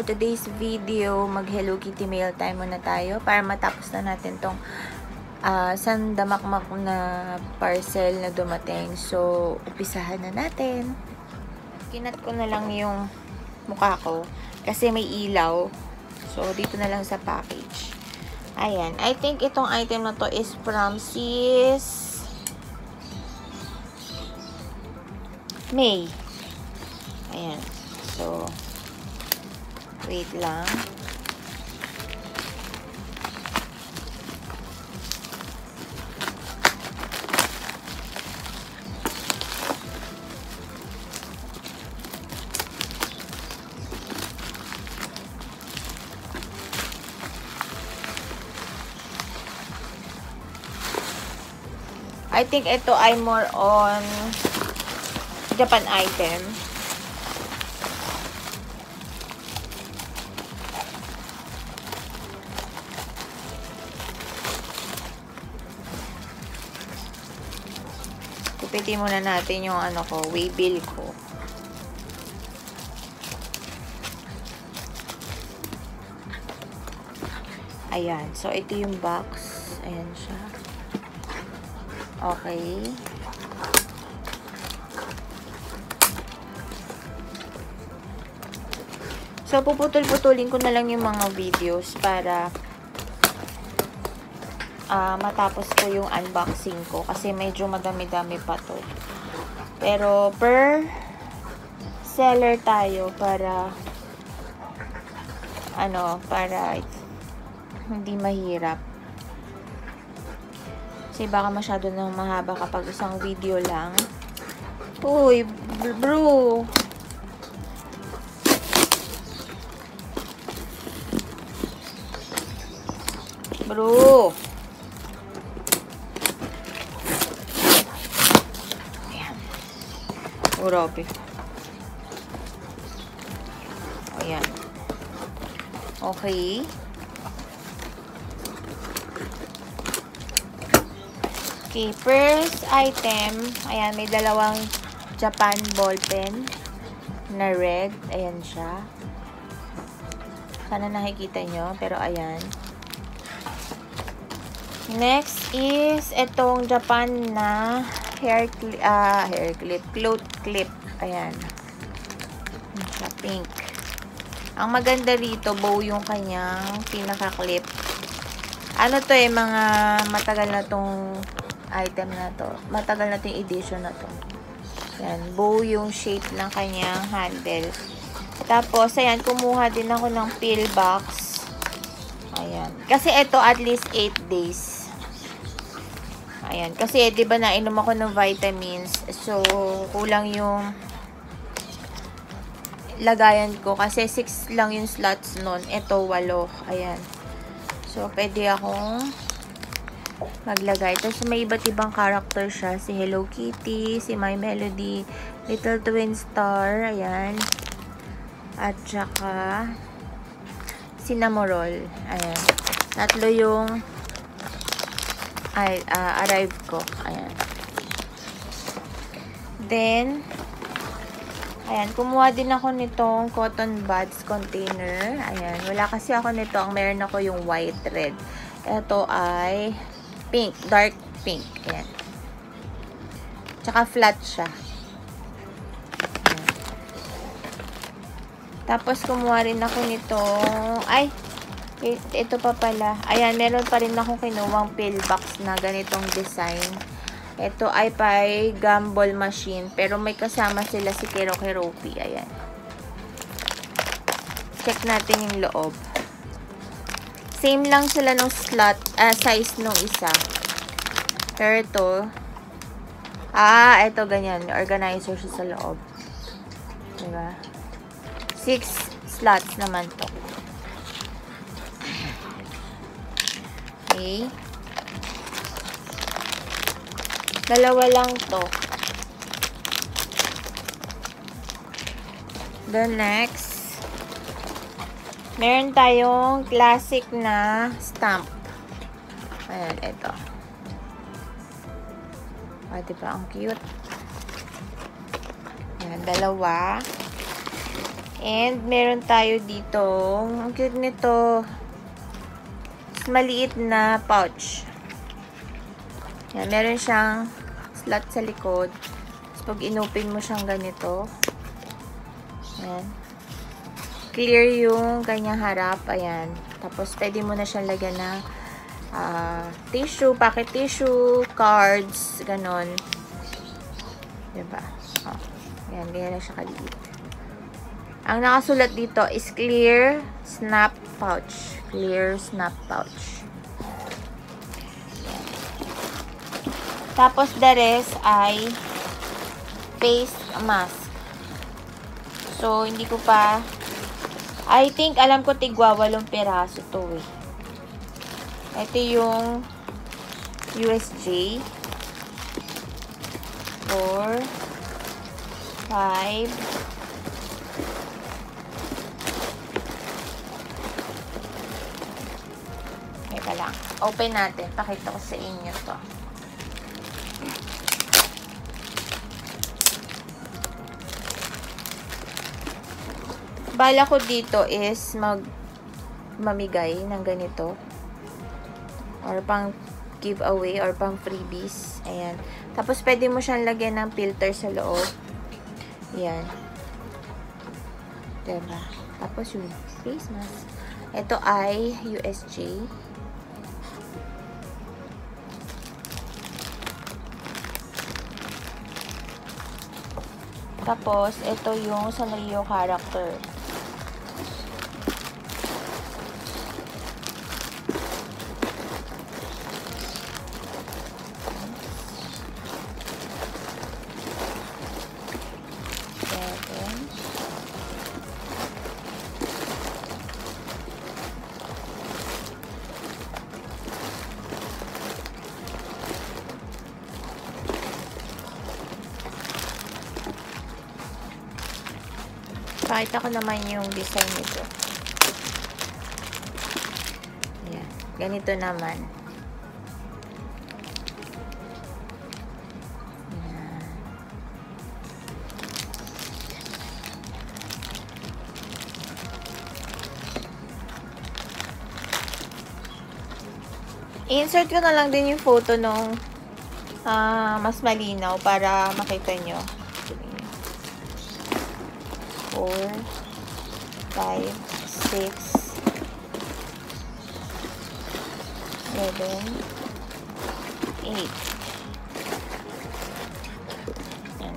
for today's video, mag Hello Kitty mail time muna tayo para matapos na natin tong uh, sandamakmak na parcel na dumating. So, upisahan na natin. Kinat ko na lang yung mukha ko kasi may ilaw. So, dito na lang sa package. Ayan. I think itong item na to is from sis May. Ayan. So, wait lang. I think ito ay more on Japan item. Kupitin muna natin yung ano ko, waybill ko. Ayan. So, ito yung box. Ayan siya. Okay. So, puputol-putulin ko na lang yung mga videos para uh, matapos ko yung unboxing ko. Kasi medyo madami-dami pa to. Pero, per seller tayo para ano, para hindi mahirap. Kasi baka masyado na mahaba kapag isang video lang. Uy, bro. Bro. Urabi. Ayan. Okay. Okay, first item, ayan, may dalawang Japan ball pen na red. Ayan siya. Sana nakikita nyo, pero ayan. Next is itong Japan na hair clip, uh, hair clip, cloth clip. Ayan. Ayan siya, pink. Ang maganda rito, bow yung kanyang pinaka-clip. Ano to eh, mga matagal na tong item na to. Matagal na yung edition na to. Yan, bow yung shape ng kanyang handle. Tapos, ayan, kumuha din ako ng pill box. Ayan. Kasi ito at least 8 days. Ayan. Kasi, di ba nainom ako ng vitamins. So, kulang yung lagayan ko. Kasi 6 lang yung slots nun. Ito, 8. Ayan. So, pwede akong maglagay. Tapos may iba't ibang character siya. Si Hello Kitty, si My Melody, Little Twin Star, ayan. At saka si Namorol. Ayan. Tatlo yung ay, uh, arrive ko. Ayan. Then, ayan, kumuha din ako nitong cotton buds container. Ayan, wala kasi ako nito. Ang meron ako yung white red. Ito ay pink, dark pink. Ayan. Tsaka flat siya. Ayan. Tapos, kumuha rin ako nito. Ay, ito pa pala. Ayan, meron pa rin akong kinuwang pill box na ganitong design. Ito ay pay gumball machine. Pero may kasama sila si Kero Keropi. Ayan. Check natin yung loob. Same lang sila ng slot, uh, size nung isa. Pero ito, ah, ito ganyan. Organizer siya sa loob. Diba? Six slots naman to. Okay. Dalawa lang to. The next, Meron tayong classic na stamp. Ayan, ito. O, ah, diba? Ang cute. Ayan, dalawa. And, meron tayo dito. Ang cute nito. Maliit na pouch. Yan, meron siyang slot sa likod. Tapos, pag inopen mo siyang ganito. Yan. Clear yung kanyang harap. Ayan. Tapos, pwede mo na siyang lagyan ng uh, tissue, pocket tissue, cards, ganon. Diba? Oh. Yan, ganyan lang siya kaliit. Ang nakasulat dito is clear snap pouch. Clear snap pouch. Tapos, the rest ay face mask. So, hindi ko pa I think, alam ko tigwa walong peraso to eh. Ito yung USJ. 4 5 lang. Open natin. Pakita ko sa inyo to. Bala ko dito is mag mamigay ng ganito. Or pang giveaway or pang freebies. Ayan. Tapos, pwede mo siyang lagyan ng filter sa loob. Ayan. Diba? Tapos, yung face mask. Ito ay USJ. Tapos, ito yung Sanrio character. Pakita ko naman yung design nito. Ayan. Ganito naman. Insert ko na lang din yung photo nung uh, mas malinaw para makita nyo. 4, 5, 6, 7, 8.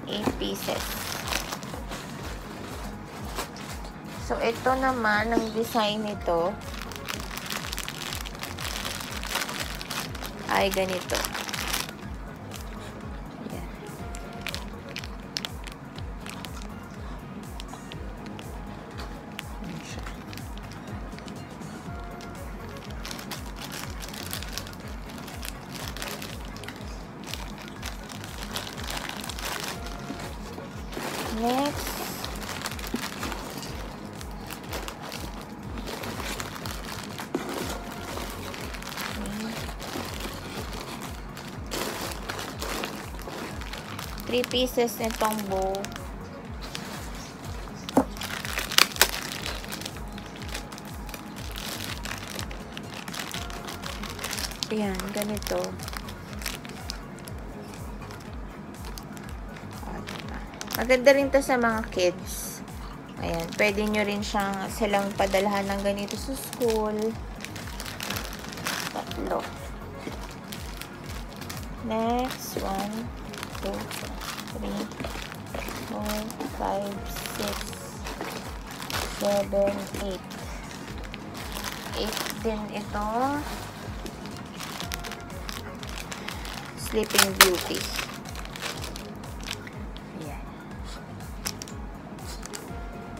8 pieces. So, ito naman, ang design nito ay ganito. Next. Three pieces nitong bow. Ayan, ganito. Maganda rin to sa mga kids. Ayan, pwede nyo rin siyang silang padalhan ng ganito sa school. Tatlo. Next, 1, 2, 3, 4, 5, 6, 7, 8. 8 din ito. Sleeping Beauty.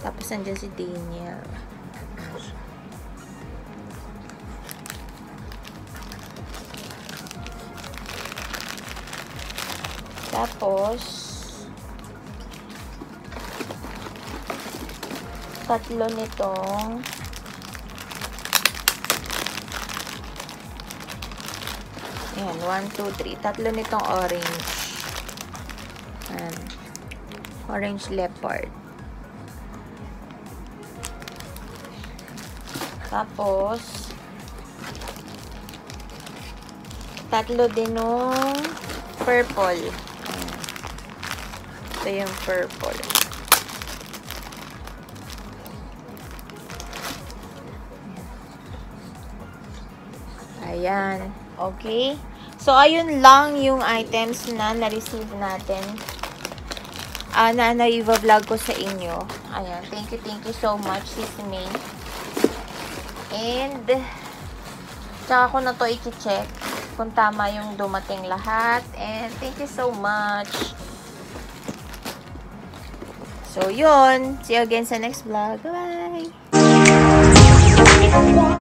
Tapos, andyan si Daniel. Tapos, tatlo nitong Ayan, 1, 2, 3. Tatlo nitong orange. Ayan. Orange leopard. Tapos, tatlo din nung purple. Ito yung purple. Ayan. Okay. So, ayun lang yung items na na-receive natin. Ah, na na-vlog ko sa inyo. Ayan. Thank you, thank you so much, Sis May. And, tsaka ko na to i-check kung tama yung dumating lahat. And, thank you so much. So, yun. See you again sa next vlog. Bye!